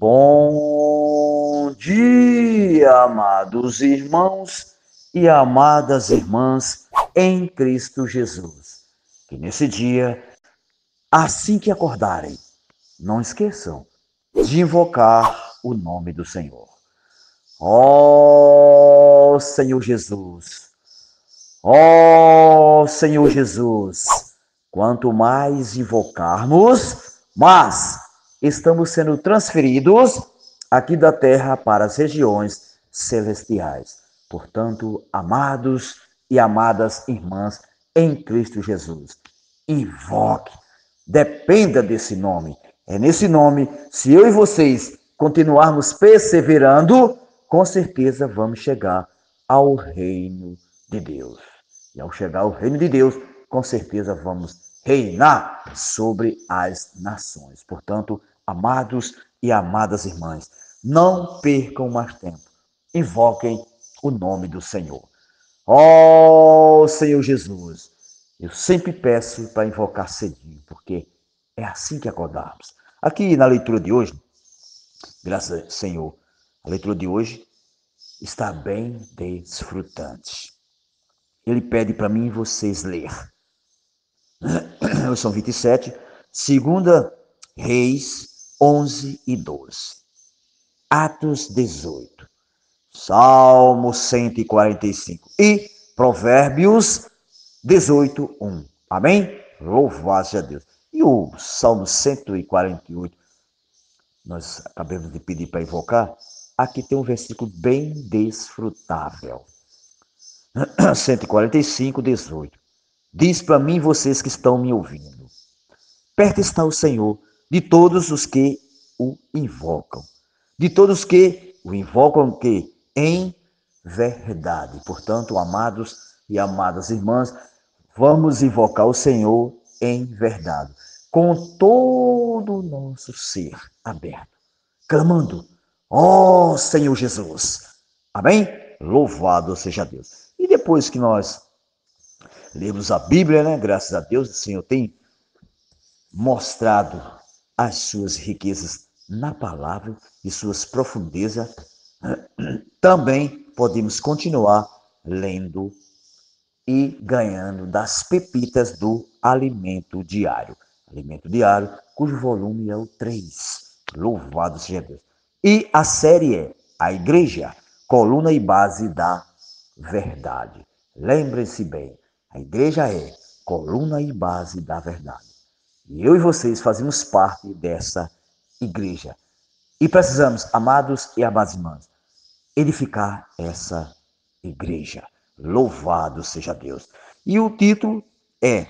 Bom dia, amados irmãos e amadas irmãs em Cristo Jesus. Que nesse dia, assim que acordarem, não esqueçam de invocar o nome do Senhor. Ó oh, Senhor Jesus, ó oh, Senhor Jesus, quanto mais invocarmos, mais estamos sendo transferidos aqui da terra para as regiões celestiais. Portanto, amados e amadas irmãs em Cristo Jesus, invoque, dependa desse nome. É nesse nome, se eu e vocês continuarmos perseverando, com certeza vamos chegar ao reino de Deus. E ao chegar ao reino de Deus, com certeza vamos reinar sobre as nações. Portanto, Amados e amadas irmãs, não percam mais tempo. Invoquem o nome do Senhor. Ó oh, Senhor Jesus, eu sempre peço para invocar cedinho, porque é assim que acordarmos. Aqui na leitura de hoje, graças ao Senhor, a leitura de hoje está bem desfrutante. Ele pede para mim e vocês ler. São 27, segunda Reis 11 e 12. Atos 18. Salmo 145 e Provérbios 18, 1. Amém? Louvado seja Deus. E o Salmo 148, nós acabamos de pedir para invocar, aqui tem um versículo bem desfrutável. 145, 18. Diz para mim, vocês que estão me ouvindo: Perto está o Senhor de todos os que o invocam. De todos que o invocam que em verdade. Portanto, amados e amadas irmãs, vamos invocar o Senhor em verdade, com todo o nosso ser aberto, clamando: Ó oh, Senhor Jesus. Amém? Louvado seja Deus. E depois que nós lemos a Bíblia, né? Graças a Deus, o Senhor tem mostrado as suas riquezas na palavra e suas profundezas, também podemos continuar lendo e ganhando das pepitas do alimento diário. Alimento diário, cujo volume é o 3. Louvado seja Deus. E a série é A Igreja, coluna e base da verdade. Lembre-se bem, a igreja é coluna e base da verdade. E eu e vocês fazemos parte dessa igreja. E precisamos, amados e amadas irmãs, edificar essa igreja. Louvado seja Deus. E o título é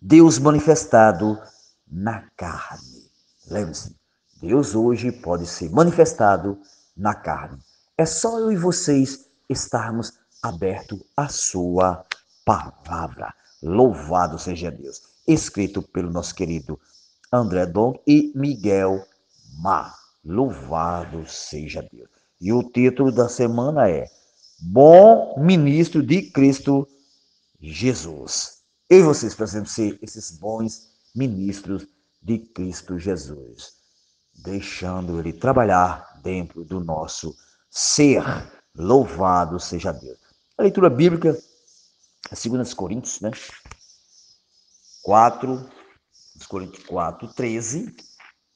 Deus manifestado na carne. Lembre-se, Deus hoje pode ser manifestado na carne. É só eu e vocês estarmos abertos à sua palavra. Louvado seja Deus escrito pelo nosso querido André Dong e Miguel Mar. Louvado seja Deus. E o título da semana é Bom Ministro de Cristo Jesus. E vocês precisamos ser esses bons ministros de Cristo Jesus, deixando Ele trabalhar dentro do nosso ser. Louvado seja Deus. A leitura bíblica, 2 Coríntios, né? 4, Coríntios 4, 13,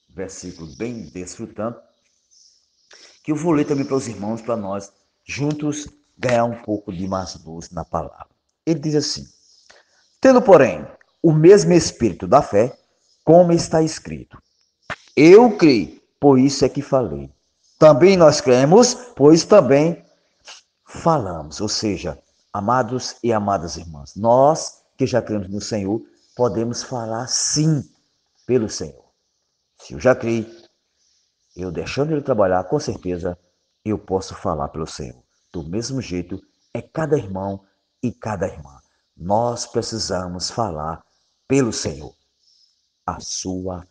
versículo bem desfrutando, que eu vou ler também para os irmãos, para nós juntos ganhar um pouco de mais luz na palavra. Ele diz assim: Tendo, porém, o mesmo espírito da fé, como está escrito: Eu creio, por isso é que falei. Também nós cremos, pois também falamos. Ou seja, amados e amadas irmãs, nós que já cremos no Senhor, podemos falar sim pelo Senhor. Se eu já criei, eu deixando ele trabalhar, com certeza eu posso falar pelo Senhor. Do mesmo jeito, é cada irmão e cada irmã. Nós precisamos falar pelo Senhor. A sua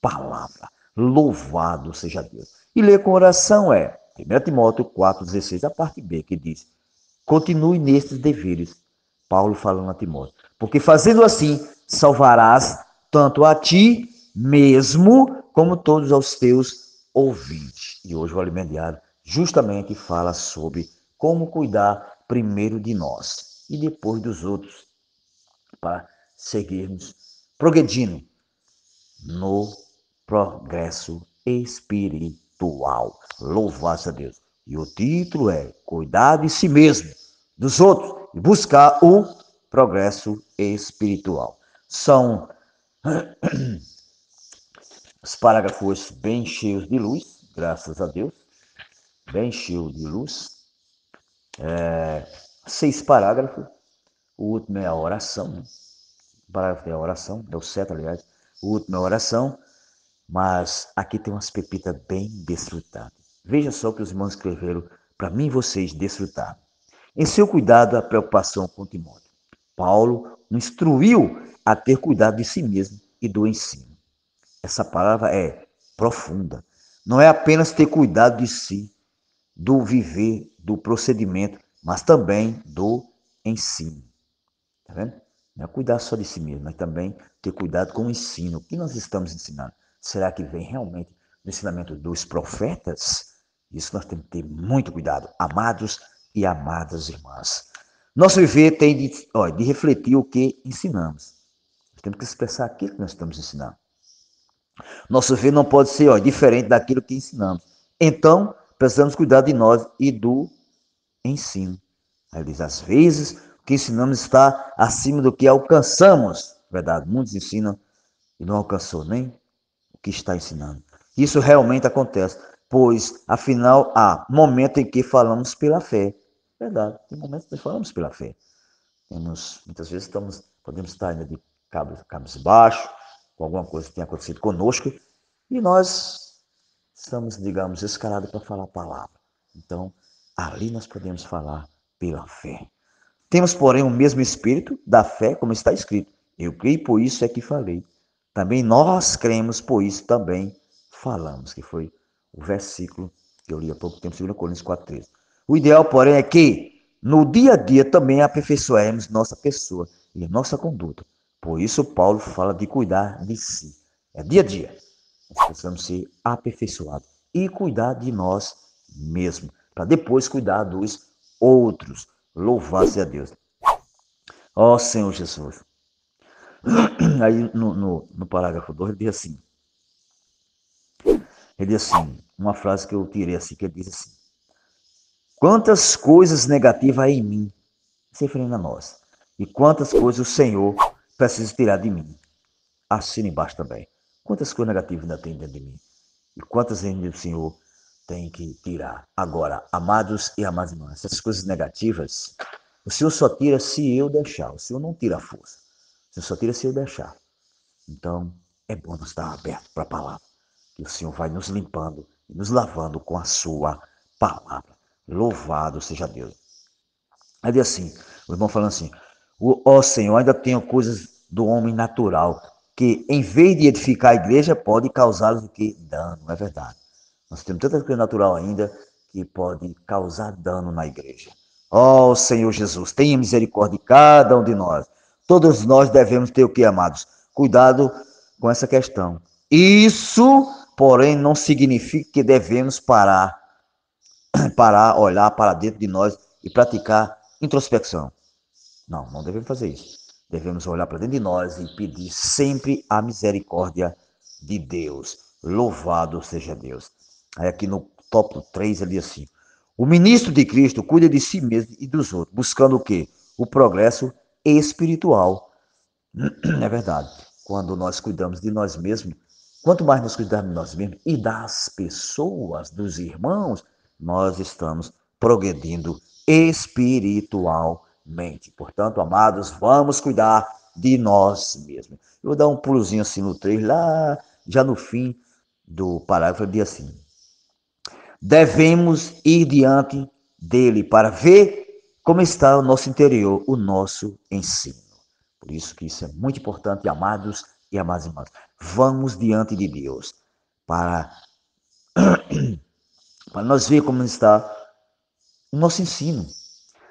palavra. Louvado seja Deus. E ler com oração é 1 Timóteo 4,16, a parte B, que diz: Continue nestes deveres. Paulo falando a Timóteo. Porque fazendo assim, salvarás tanto a ti mesmo como todos os teus ouvinte. E hoje o alimento diário justamente fala sobre como cuidar primeiro de nós e depois dos outros, para seguirmos progredindo no progresso espiritual. Louvado a Deus. E o título é Cuidar de si mesmo, dos outros e buscar o progresso espiritual. São os parágrafos bem cheios de luz, graças a Deus, bem cheio de luz. É, seis parágrafos, o último é a oração, o parágrafo é a oração, é o certo, aliás, o último é a oração, mas aqui tem umas pepitas bem desfrutadas. Veja só o que os irmãos escreveram para mim e vocês desfrutar. Em seu cuidado, a preocupação com Timóteo. Paulo instruiu a ter cuidado de si mesmo e do ensino. Essa palavra é profunda. Não é apenas ter cuidado de si, do viver, do procedimento, mas também do ensino. Tá vendo? Não é cuidar só de si mesmo, mas também ter cuidado com o ensino. O que nós estamos ensinando? Será que vem realmente do ensinamento dos profetas? Isso nós temos que ter muito cuidado, amados e amadas irmãs. Nosso viver tem de, ó, de refletir o que ensinamos. Temos que expressar aquilo que nós estamos ensinando. Nosso viver não pode ser ó, diferente daquilo que ensinamos. Então, precisamos cuidar de nós e do ensino. Aí diz, às vezes, o que ensinamos está acima do que alcançamos. Verdade, muitos ensinam e não alcançou nem que está ensinando. Isso realmente acontece, pois, afinal, há momento em que falamos pela fé. Verdade, tem momentos que falamos pela fé. Temos, muitas vezes estamos, podemos estar ainda de baixos, com alguma coisa que tenha acontecido conosco, e nós estamos, digamos, escalados para falar a palavra. Então, ali nós podemos falar pela fé. Temos, porém, o mesmo espírito da fé, como está escrito. Eu creio, por isso é que falei. Também nós cremos, por isso também falamos, que foi o versículo que eu li há pouco tempo, 2 Coríntios 4,13. O ideal, porém, é que no dia a dia também aperfeiçoemos nossa pessoa e nossa conduta. Por isso, Paulo fala de cuidar de si. É dia a dia. Nós precisamos ser aperfeiçoados e cuidar de nós mesmos, para depois cuidar dos outros. Louvado seja Deus. Ó oh, Senhor Jesus, Aí no, no, no parágrafo 2 ele diz assim. Ele diz assim, uma frase que eu tirei assim, que ele diz assim. Quantas coisas negativas há em mim, se referindo a nós, e quantas coisas o Senhor precisa tirar de mim. Assina embaixo também. Quantas coisas negativas ainda tem dentro de mim? E quantas ainda o Senhor tem que tirar? Agora, amados e amadas irmãs, essas coisas negativas, o Senhor só tira se eu deixar. O Senhor não tira a força. Você só tira se eu deixar. Então, é bom nós estar aberto para a palavra. Que o Senhor vai nos limpando e nos lavando com a sua palavra. Louvado seja Deus. Aí assim, o irmão falando assim, ó Senhor, ainda tenho coisas do homem natural, que em vez de edificar a igreja, pode causar o que? Dano, não é verdade. Nós temos tanta coisa natural ainda que pode causar dano na igreja. Ó Senhor Jesus, tenha misericórdia de cada um de nós. Todos nós devemos ter o que, amados? Cuidado com essa questão. Isso, porém, não significa que devemos parar, parar, olhar para dentro de nós e praticar introspecção. Não, não devemos fazer isso. Devemos olhar para dentro de nós e pedir sempre a misericórdia de Deus. Louvado seja Deus. Aí aqui no tópico 3 ali assim. O ministro de Cristo cuida de si mesmo e dos outros, buscando o quê? O progresso espiritual. É verdade. Quando nós cuidamos de nós mesmos, quanto mais nós cuidarmos de nós mesmos e das pessoas, dos irmãos, nós estamos progredindo espiritualmente. Portanto, amados, vamos cuidar de nós mesmos. Eu vou dar um pulozinho assim no 3, lá já no fim do parágrafo, diz assim: Devemos ir diante dele para ver como está o nosso interior, o nosso ensino. Por isso que isso é muito importante, amados e amadas irmãs. Vamos diante de Deus para, para nós ver como está o nosso ensino.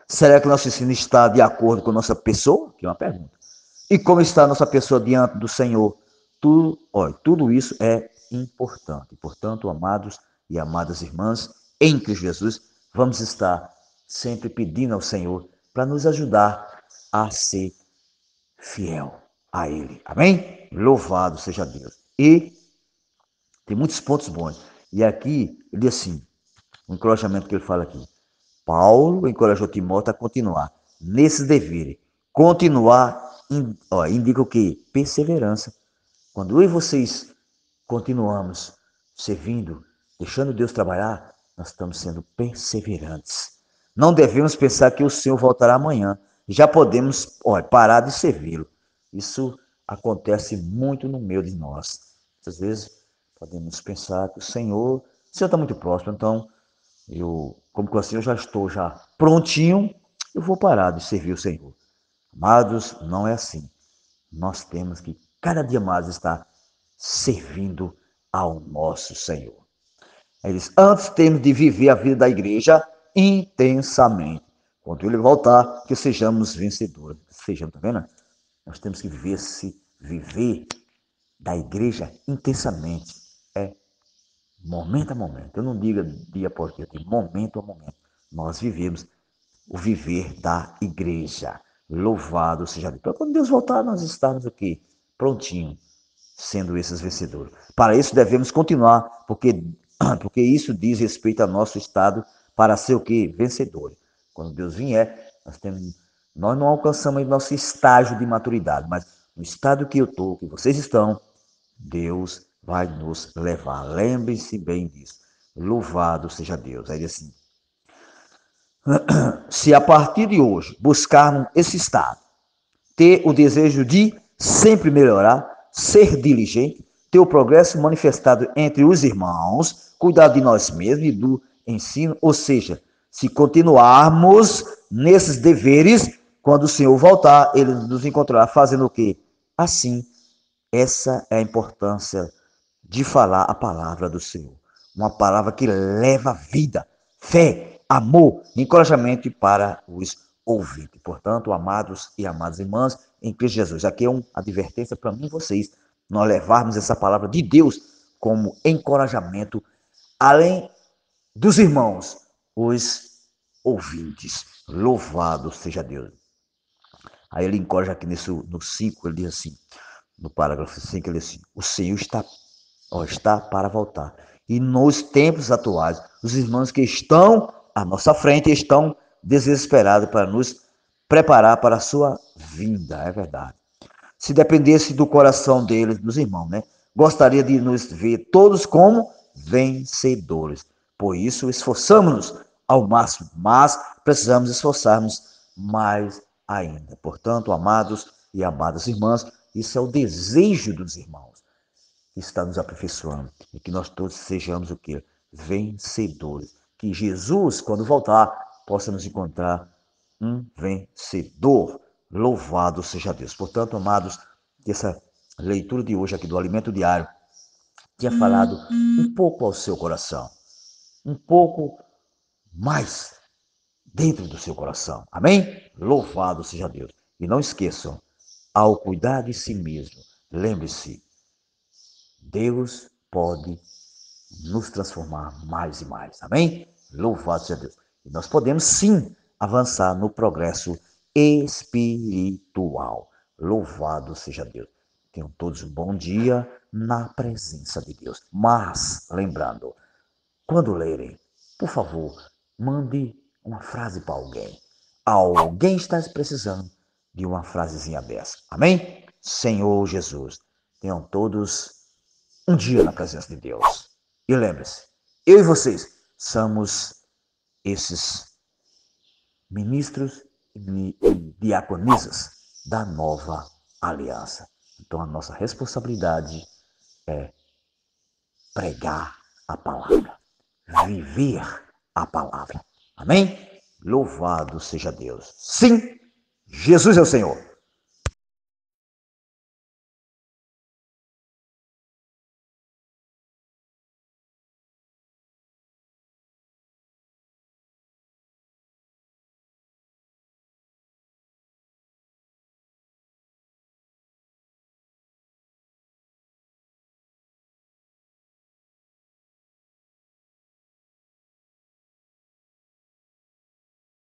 Será que o nosso ensino está de acordo com a nossa pessoa? Que é uma pergunta. E como está a nossa pessoa diante do Senhor? Tudo, olha, tudo isso é importante. Portanto, amados e amadas irmãs, em Cristo Jesus, vamos estar sempre pedindo ao Senhor para nos ajudar a ser fiel a Ele. Amém? Louvado seja Deus. E tem muitos pontos bons. E aqui, ele diz assim, o encorajamento que ele fala aqui. Paulo encorajou Timóteo a continuar nesses deveres. Continuar indica o quê? Perseverança. Quando eu e vocês continuamos servindo, deixando Deus trabalhar, nós estamos sendo perseverantes. Não devemos pensar que o Senhor voltará amanhã. Já podemos parar de servi-lo. Isso acontece muito no meio de nós. Às vezes podemos pensar que o Senhor, o Senhor está muito próximo, então eu, como assim eu já estou já prontinho, eu vou parar de servir o Senhor. Amados, não é assim. Nós temos que cada dia mais estar servindo ao nosso Senhor. Ele diz, antes temos de viver a vida da igreja intensamente. Quando ele voltar, que sejamos vencedores. Sejamos, tá vendo? Nós temos que viver se viver da igreja intensamente. É momento a momento. Eu não digo dia após dia, momento a momento. Nós vivemos o viver da igreja. Louvado seja Deus. Para quando Deus voltar, nós estamos aqui, prontinho, sendo esses vencedores. Para isso devemos continuar, porque, porque isso diz respeito ao nosso estado para ser o que? Vencedores. Quando Deus vier, nós, temos, nós não alcançamos nosso estágio de maturidade, mas no estado que eu estou, que vocês estão, Deus vai nos levar. Lembrem-se bem disso. Louvado seja Deus. Aí assim, se a partir de hoje buscarmos esse estado, ter o desejo de sempre melhorar, ser diligente, ter o progresso manifestado entre os irmãos, cuidar de nós mesmos e do ensino, ou seja, se continuarmos nesses deveres, quando o Senhor voltar, ele nos encontrará fazendo o quê? Assim, essa é a importância de falar a palavra do Senhor. Uma palavra que leva vida, fé, amor, encorajamento para os ouvintes. Portanto, amados e amadas irmãs, em Cristo Jesus, aqui é uma advertência para mim e vocês, nós levarmos essa palavra de Deus como encorajamento, além dos irmãos, os ouvintes. Louvado seja Deus. Aí ele encoraja aqui nesse, no 5, ele diz assim, no parágrafo 5, ele diz assim, o Senhor está, está para voltar. E nos tempos atuais, os irmãos que estão à nossa frente estão desesperados para nos preparar para a sua vinda, é verdade. Se dependesse do coração deles, dos irmãos, né? Gostaria de nos ver todos como vencedores. Por isso, esforçamos-nos ao máximo, mas precisamos esforçarmos mais ainda. Portanto, amados e amadas irmãs, isso é o desejo dos irmãos que está nos aperfeiçoando e que nós todos sejamos o que? Vencedores que Jesus, quando voltar, possa nos encontrar um vencedor. Louvado seja Deus. Portanto, amados, essa leitura de hoje aqui do alimento diário tinha falado um pouco ao seu coração, um pouco mais dentro do seu coração. Amém? Louvado seja Deus. E não esqueçam, ao cuidar de si mesmo, lembre-se, Deus pode nos transformar mais e mais. Amém? Louvado seja Deus. E nós podemos sim avançar no progresso espiritual. Louvado seja Deus. Tenham todos um bom dia na presença de Deus. Mas, lembrando, quando lerem, por favor, mande uma frase para alguém. Alguém está precisando de uma frasezinha dessa. Amém? Senhor Jesus, tenham todos um dia na presença de Deus. E lembre-se, eu e vocês somos esses ministros e diaconisas da nova aliança. Então a nossa responsabilidade é pregar a palavra, viver a palavra. Amém? Louvado seja Deus. Sim, Jesus é o Senhor.